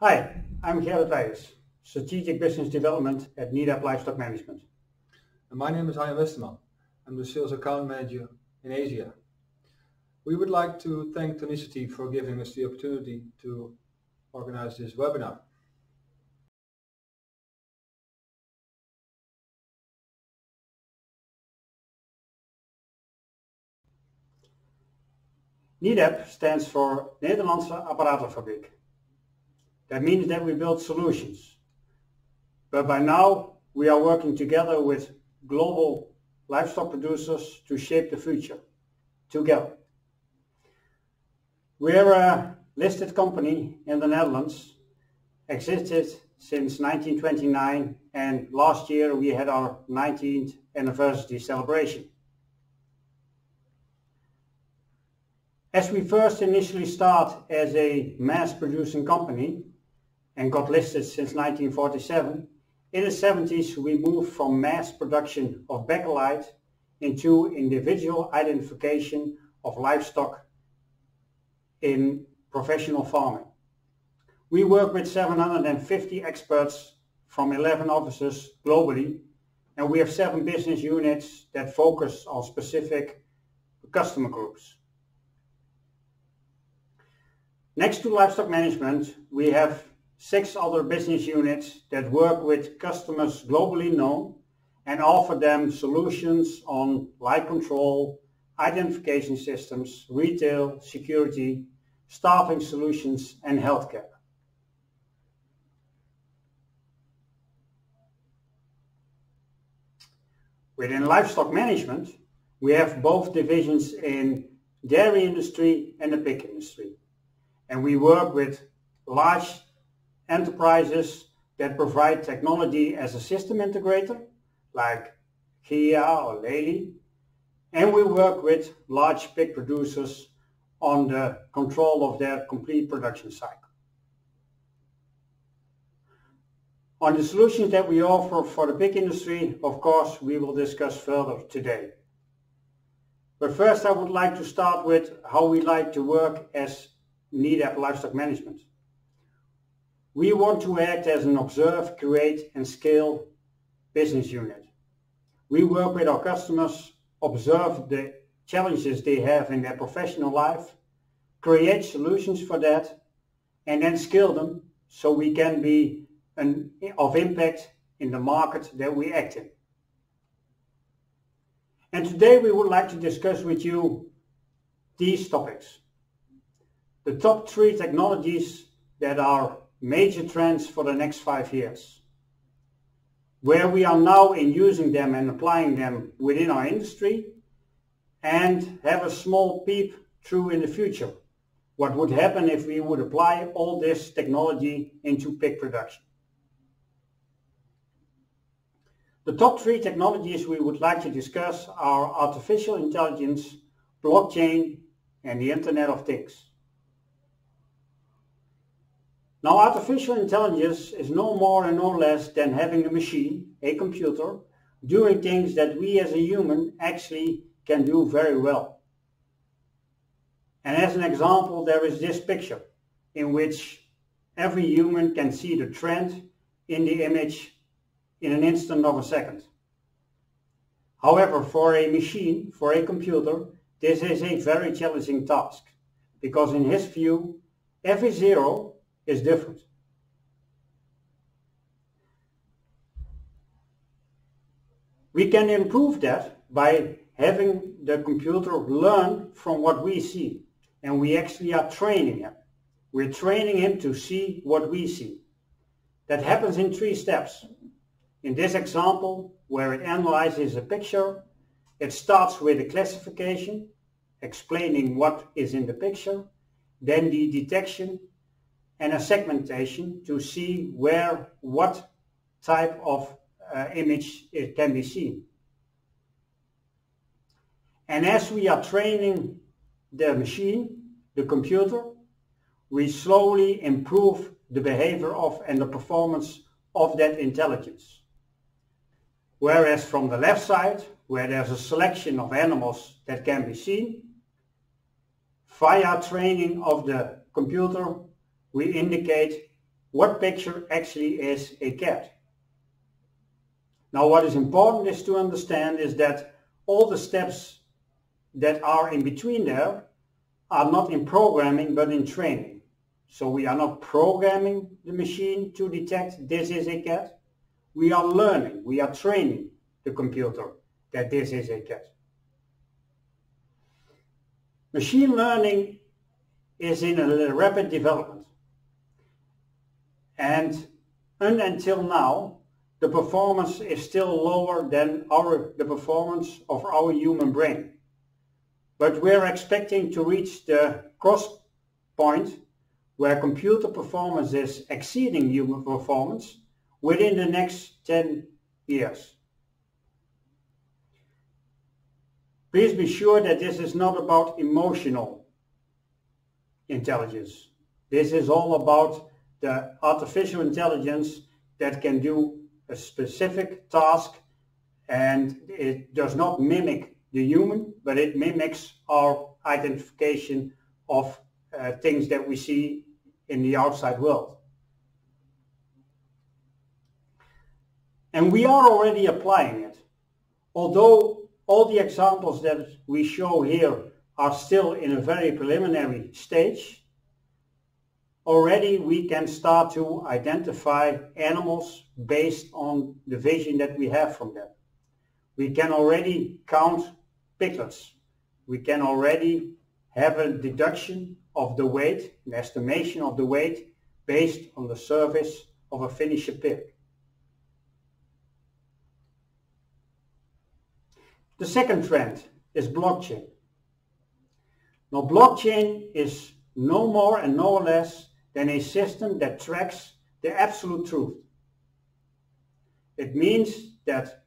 Hi, I'm Gerard Weijers, Strategic Business Development at Nedap Livestock Management. And my name is Harjan Westerman. I'm the Sales Account Manager in Asia. We would like to thank Tonisity for giving us the opportunity to organize this webinar. NEDAP stands for Nederlandse Apparatenfabriek. That means that we build solutions. But by now, we are working together with global livestock producers to shape the future, together. We're a listed company in the Netherlands, existed since 1929, and last year we had our 19th anniversary celebration. As we first initially start as a mass producing company, and got listed since 1947. In the 70s, we moved from mass production of bakelite into individual identification of livestock in professional farming. We work with 750 experts from 11 offices globally, and we have seven business units that focus on specific customer groups. Next to livestock management, we have six other business units that work with customers globally known and offer them solutions on light control, identification systems, retail, security, staffing solutions and healthcare. Within livestock management, we have both divisions in dairy industry and the pig industry. And we work with large enterprises that provide technology as a system integrator, like GEA or Lely, and we work with large pig producers on the control of their complete production cycle. On the solutions that we offer for the pig industry, of course, we will discuss further today. But first I would like to start with how we like to work as NEDAP Livestock Management. We want to act as an observe, create and scale business unit. We work with our customers, observe the challenges they have in their professional life, create solutions for that, and then scale them so we can be an, of impact in the market that we act in. And today we would like to discuss with you these topics. The top three technologies that are major trends for the next five years. Where we are now in using them and applying them within our industry and have a small peep through in the future. What would happen if we would apply all this technology into pig production? The top three technologies we would like to discuss are artificial intelligence, blockchain, and the Internet of Things. Now artificial intelligence is no more and no less than having a machine, a computer, doing things that we as a human actually can do very well. And as an example, there is this picture in which every human can see the trend in the image in an instant of a second. However, for a machine, for a computer, this is a very challenging task because in his view, every zero is different. We can improve that by having the computer learn from what we see. And we actually are training him. We're training him to see what we see. That happens in three steps. In this example, where it analyzes a picture, it starts with a classification, explaining what is in the picture, then the detection and a segmentation to see where what type of uh, image it can be seen. And as we are training the machine, the computer, we slowly improve the behavior of and the performance of that intelligence. Whereas from the left side, where there's a selection of animals that can be seen, via training of the computer, we indicate what picture actually is a cat. Now what is important is to understand is that all the steps that are in between there are not in programming but in training. So we are not programming the machine to detect this is a cat. We are learning, we are training the computer that this is a cat. Machine learning is in a rapid development. And until now, the performance is still lower than our, the performance of our human brain. But we're expecting to reach the cross point where computer performance is exceeding human performance within the next 10 years. Please be sure that this is not about emotional intelligence. This is all about the artificial intelligence that can do a specific task and it does not mimic the human, but it mimics our identification of uh, things that we see in the outside world. And we are already applying it. Although all the examples that we show here are still in a very preliminary stage, already we can start to identify animals based on the vision that we have from them. We can already count piglets. We can already have a deduction of the weight, an estimation of the weight based on the surface of a finisher pig. The second trend is blockchain. Now blockchain is no more and no less than a system that tracks the absolute truth. It means that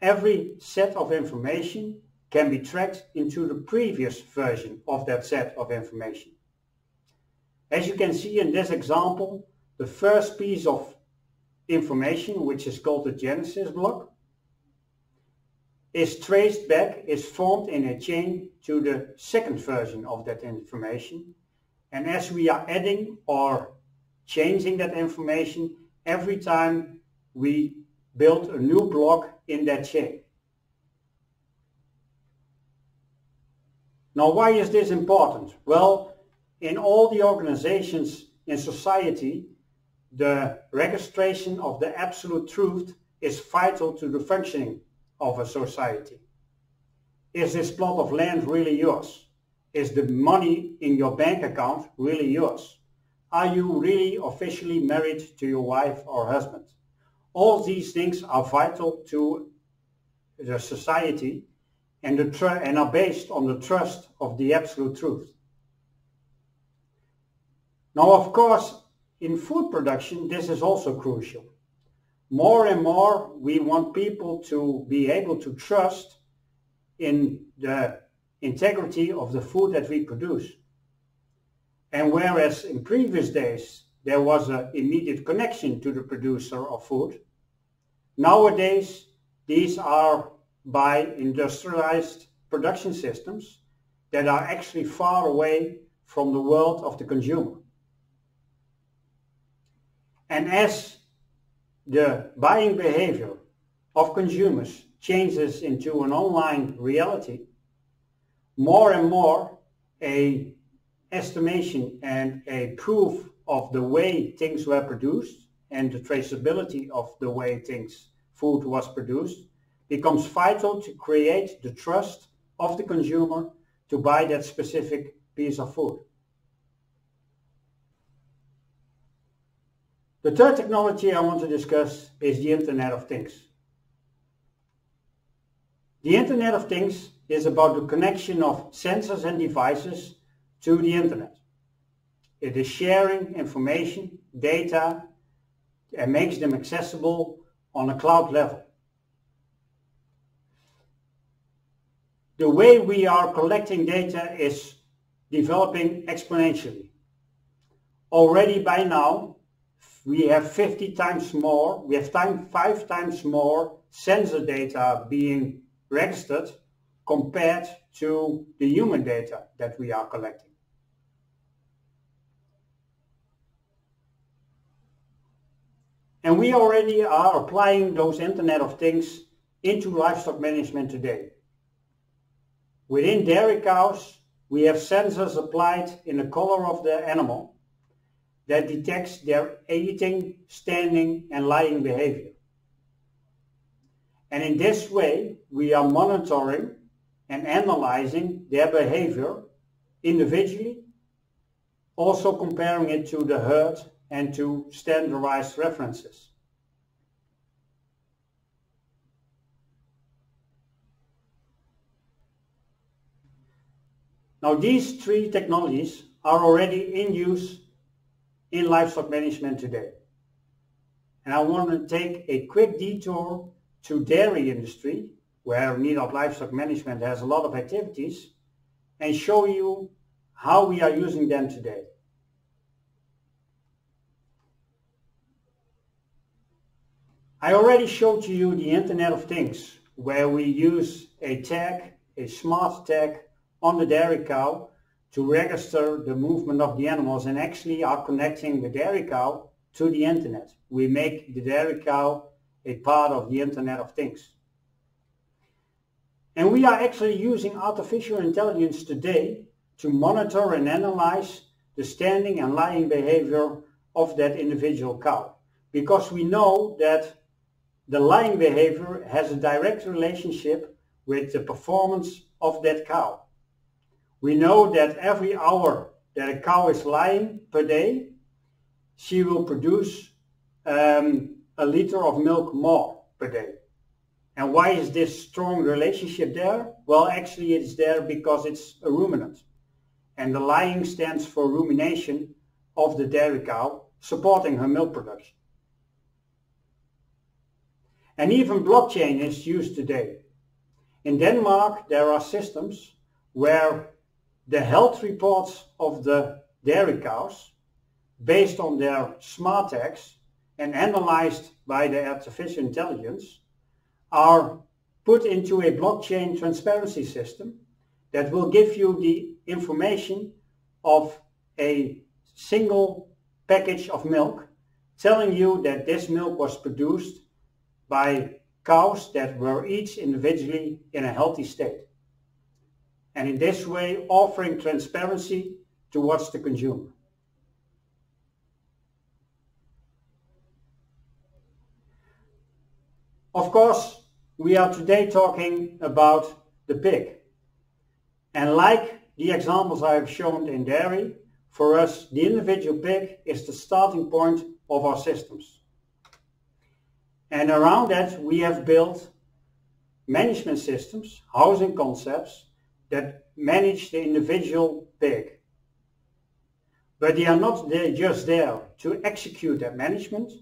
every set of information can be tracked into the previous version of that set of information. As you can see in this example, the first piece of information, which is called the Genesis block, is traced back, is formed in a chain to the second version of that information, and as we are adding or changing that information every time we build a new block in that chain. Now why is this important? Well, in all the organizations in society, the registration of the absolute truth is vital to the functioning of a society. Is this plot of land really yours? Is the money in your bank account really yours? Are you really officially married to your wife or husband? All these things are vital to the society and, the and are based on the trust of the absolute truth. Now, of course, in food production, this is also crucial. More and more, we want people to be able to trust in the integrity of the food that we produce. And whereas in previous days there was an immediate connection to the producer of food, nowadays these are by industrialized production systems that are actually far away from the world of the consumer. And as the buying behavior of consumers changes into an online reality, more and more a estimation and a proof of the way things were produced and the traceability of the way things food was produced becomes vital to create the trust of the consumer to buy that specific piece of food. The third technology I want to discuss is the Internet of Things. The Internet of Things is about the connection of sensors and devices to the internet. It is sharing information, data, and makes them accessible on a cloud level. The way we are collecting data is developing exponentially. Already by now, we have 50 times more, we have time, five times more sensor data being registered compared to the human data that we are collecting. And we already are applying those Internet of Things into livestock management today. Within dairy cows, we have sensors applied in the color of the animal that detects their eating, standing and lying behavior. And in this way, we are monitoring and analyzing their behavior individually, also comparing it to the herd and to standardized references. Now these three technologies are already in use in livestock management today. And I want to take a quick detour to dairy industry, where Nederland Livestock Management has a lot of activities, and show you how we are using them today. I already showed you the Internet of Things, where we use a tag, a smart tag on the dairy cow to register the movement of the animals and actually are connecting the dairy cow to the internet. We make the dairy cow a part of the Internet of Things. And we are actually using artificial intelligence today to monitor and analyze the standing and lying behavior of that individual cow. Because we know that the lying behavior has a direct relationship with the performance of that cow. We know that every hour that a cow is lying per day, she will produce um, a liter of milk more per day. And why is this strong relationship there? Well, actually it's there because it's a ruminant. And the lying stands for rumination of the dairy cow, supporting her milk production. And even blockchain is used today. In Denmark, there are systems where the health reports of the dairy cows based on their smart tags and analyzed by the artificial intelligence are put into a blockchain transparency system that will give you the information of a single package of milk telling you that this milk was produced by cows that were each individually in a healthy state and in this way offering transparency towards the consumer. Of course, we are today talking about the pig. And like the examples I have shown in dairy, for us the individual pig is the starting point of our systems. And around that we have built management systems, housing concepts, that manage the individual pig. But they are not there, just there to execute that management.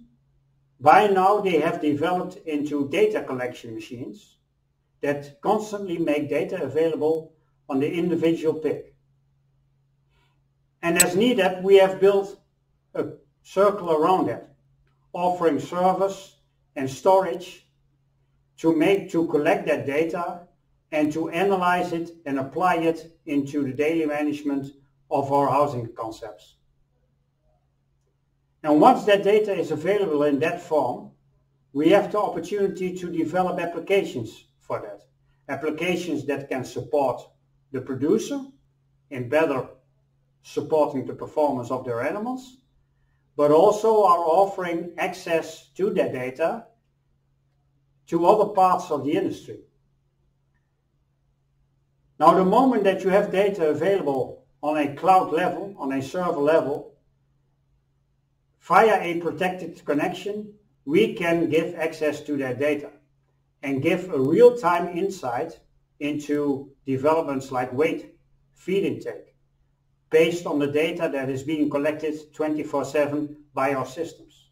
By now they have developed into data collection machines that constantly make data available on the individual pig. And as needed, we have built a circle around that, offering service and storage to make to collect that data and to analyze it and apply it into the daily management of our housing concepts. And once that data is available in that form, we have the opportunity to develop applications for that. Applications that can support the producer in better supporting the performance of their animals, but also are offering access to that data to other parts of the industry. Now the moment that you have data available on a cloud level, on a server level, via a protected connection, we can give access to that data and give a real-time insight into developments like weight, feed intake, based on the data that is being collected 24-7 by our systems.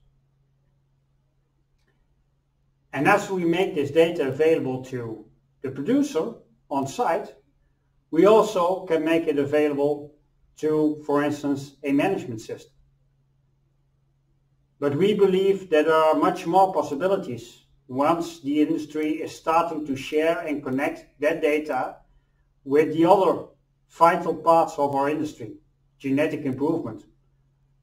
And as we make this data available to the producer on site, we also can make it available to, for instance, a management system. But we believe that there are much more possibilities once the industry is starting to share and connect that data with the other vital parts of our industry, genetic improvement,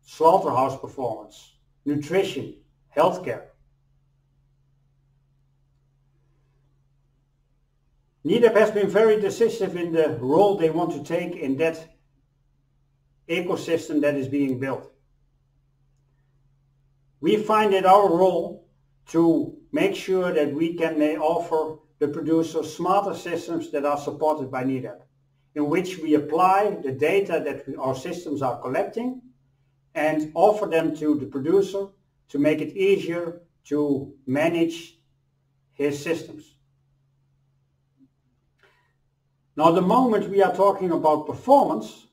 slaughterhouse performance, nutrition, healthcare. NEDAP has been very decisive in the role they want to take in that ecosystem that is being built. We find it our role to make sure that we can uh, offer the producers smarter systems that are supported by NEDAP, in which we apply the data that we, our systems are collecting and offer them to the producer to make it easier to manage his systems. Now the moment we are talking about performance,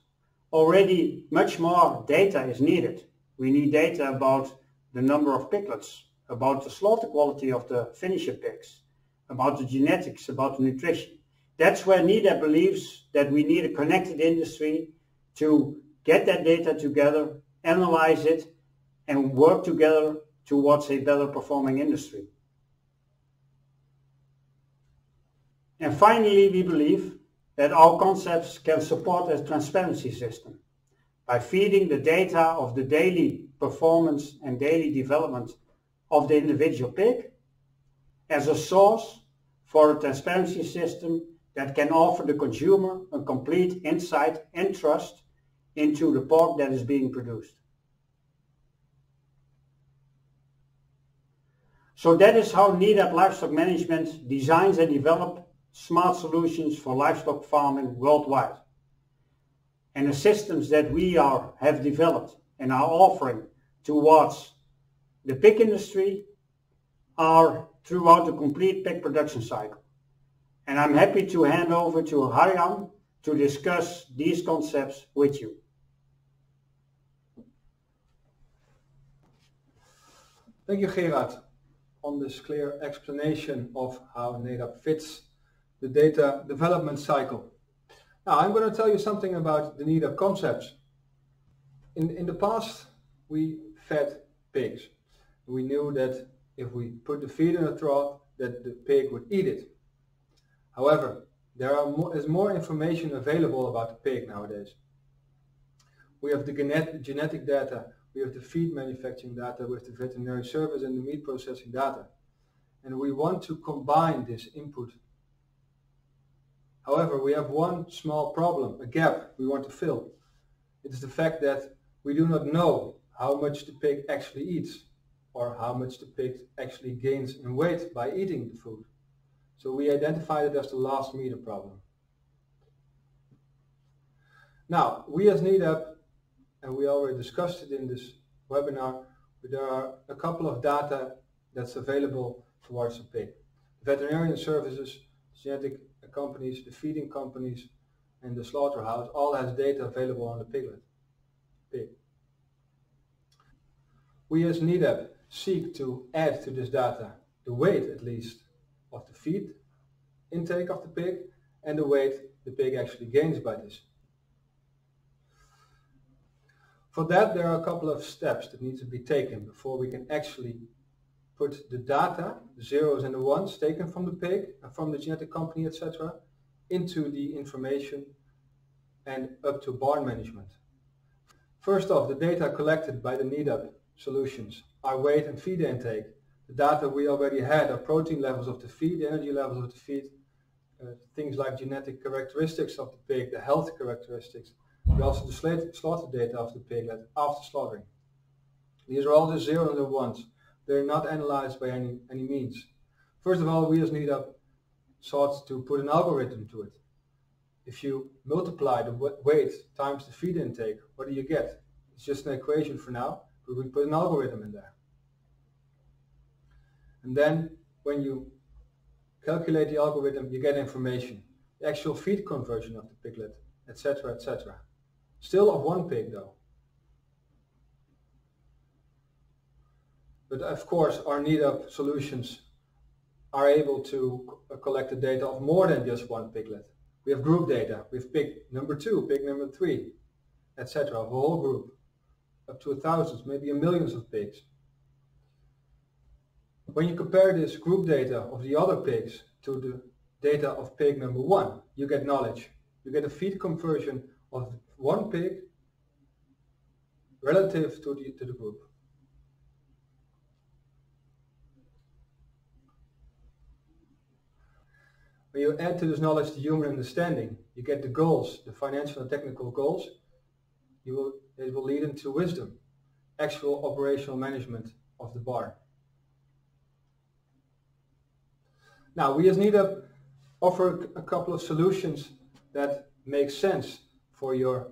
already much more data is needed. We need data about the number of piglets, about the slaughter quality of the finisher pigs, about the genetics, about the nutrition. That's where NEDAP believes that we need a connected industry to get that data together, analyze it, and work together towards a better performing industry. And finally, we believe that our concepts can support a transparency system by feeding the data of the daily performance and daily development of the individual pig as a source for a transparency system that can offer the consumer a complete insight and trust into the pork that is being produced. So that is how NEDAP Livestock Management designs and develops smart solutions for livestock farming worldwide. And the systems that we are, have developed and our offering towards the pig industry are throughout the complete pig production cycle. And I'm happy to hand over to Harjan to discuss these concepts with you. Thank you, Gerard, on this clear explanation of how NEDAP fits the data development cycle. Now I'm going to tell you something about the NEDAP concepts. In, in the past we fed pigs. We knew that if we put the feed in a trough that the pig would eat it. However, there more, is more information available about the pig nowadays. We have the genet genetic data, we have the feed manufacturing data with the veterinary service and the meat processing data. And we want to combine this input However, we have one small problem, a gap we want to fill. It is the fact that we do not know how much the pig actually eats or how much the pig actually gains in weight by eating the food. So we identified it as the last meter problem. Now, we as NEDAP, and we already discussed it in this webinar, there are a couple of data that's available towards the pig. Veterinarian services, genetic companies, the feeding companies, and the slaughterhouse all has data available on the piglet. Pig. We as NEDAP seek to add to this data the weight at least of the feed intake of the pig and the weight the pig actually gains by this. For that there are a couple of steps that need to be taken before we can actually put the data, the zeros and the ones taken from the pig and from the genetic company, etc., into the information and up to barn management. First off, the data collected by the NEDAP solutions our weight and feed intake. The data we already had are protein levels of the feed, the energy levels of the feed, uh, things like genetic characteristics of the pig, the health characteristics, but also the slaughter data of the piglet after slaughtering. These are all the zeros and the ones. They're not analyzed by any, any means. First of all, we as NEDAP sought to put an algorithm to it. If you multiply the weight times the feed intake, what do you get? It's just an equation for now, we put an algorithm in there. And then when you calculate the algorithm, you get information. The actual feed conversion of the piglet, etc., etc. Still of one pig though. But of course, our NEDAP solutions are able to uh, collect the data of more than just one piglet. We have group data. We have pig number two, pig number three, etc. of A whole group, up to thousands, maybe a millions of pigs. When you compare this group data of the other pigs to the data of pig number one, you get knowledge. You get a feed conversion of one pig relative to the, to the group. When you add to this knowledge the human understanding, you get the goals, the financial and technical goals, you will, it will lead into wisdom, actual operational management of the bar. Now, we as NEDAP offer a couple of solutions that make sense for your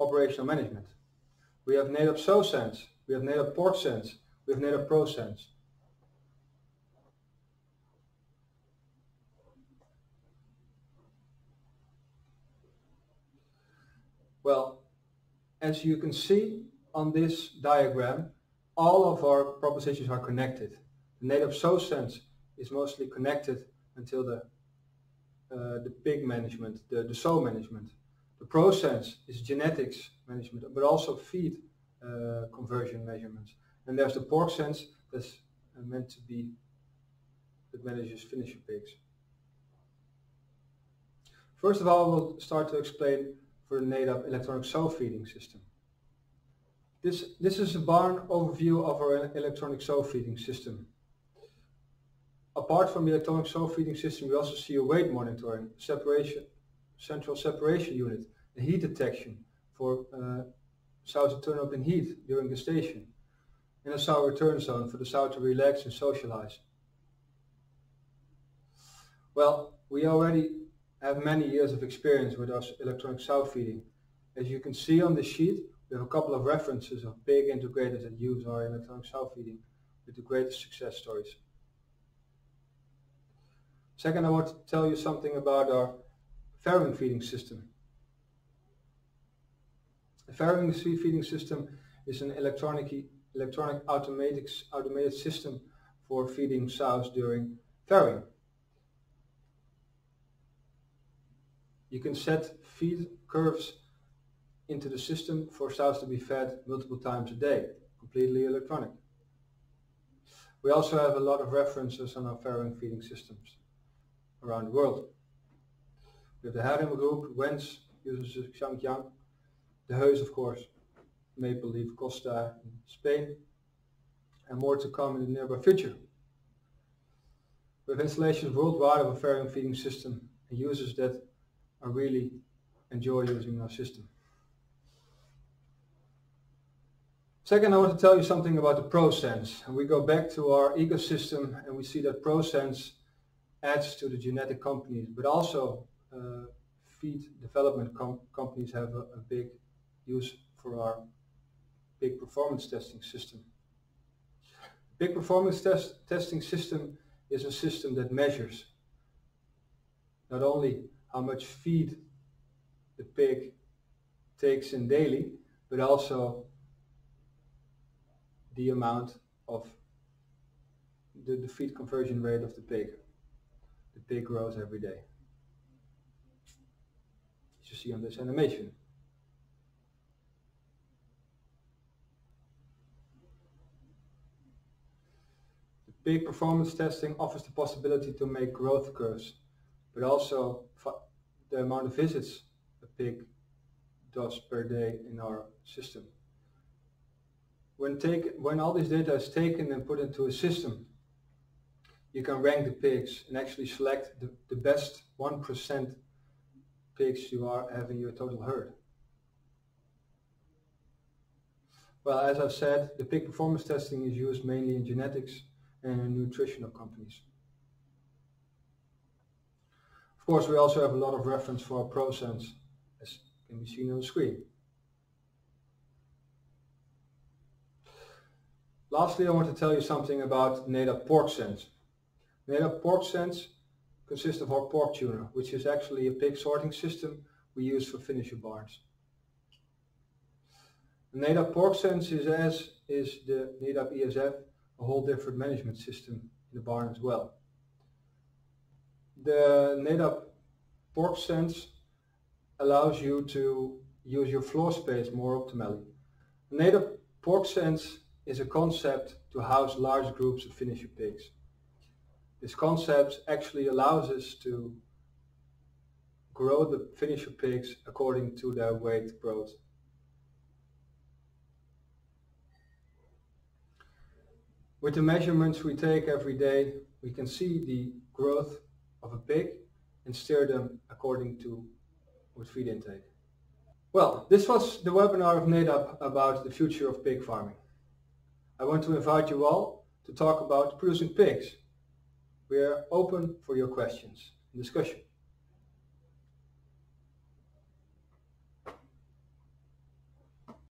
operational management. We have Nedap SowSense, we have Nedap PorkSense, we have Nedap ProSense. Well, as you can see on this diagram, all of our propositions are connected. The Nedap SowSense is mostly connected until the uh, the pig management, the, the sow management. The ProSense is genetics management, but also feed uh, conversion measurements. And there's the PorkSense that's uh, meant to be that manages finisher pigs. First of all, we'll start to explain for the NEDAP electronic sow feeding system. This, this is a barn overview of our electronic sow feeding system. Apart from the electronic sow feeding system, we also see a weight monitoring, separation, central separation unit, a heat detection for uh, sow to turn up in heat during gestation, and a sow return zone for the sow to relax and socialize. Well, we already have many years of experience with our electronic sow feeding. As you can see on the sheet, we have a couple of references of big integrators that use our electronic sow feeding with the greatest success stories. Second, I want to tell you something about our farrowing feeding system. The farrowing feeding system is an electronic, electronic automated, automated system for feeding sows during farrowing. You can set feed curves into the system for sows to be fed multiple times a day, completely electronic. We also have a lot of references on our farrowing feeding systems around the world. We have the Herim group, Wens uses Xiangjiang, the Heus of course, Maple Leaf Costa in Spain, and more to come in the nearby future. We have installations worldwide of a farrowing feeding system and users that are really enjoy using our system. Second, I want to tell you something about the ProSense. And we go back to our ecosystem and we see that ProSense adds to the genetic companies, but also uh, feed development com companies have a, a, big use for our big performance testing system. Big performance test testing system is a system that measures not only how much feed the pig takes in daily, but also the amount of the, the feed conversion rate of the pig. The pig grows every day. As you see on this animation. The pig performance testing offers the possibility to make growth curves, but also the amount of visits a pig does per day in our system. When, take, when all this data is taken and put into a system, you can rank the pigs and actually select the, the best 1% pigs you are having your total herd. Well, as I said, the pig performance testing is used mainly in genetics and nutritional companies. Of course, we also have a lot of reference for our ProSense, as can be seen on the screen. Lastly, I want to tell you something about NEDAP PorkSense. NEDAP PorkSense consists of our pork tuner, which is actually a pig sorting system we use for finisher barns. The NEDAP PorkSense is as is the NEDAP ESF, a whole different management system in the barn as well. The NEDAP PorkSense allows you to use your floor space more optimally. NEDAP PorkSense is a concept to house large groups of finisher pigs. This concept actually allows us to grow the finisher pigs according to their weight growth. With the measurements we take every day, we can see the growth of a pig and steer them according to with feed intake. Well, this was the webinar of NEDAP about the future of pig farming. I want to invite you all to talk about producing pigs. We are open for your questions and discussion.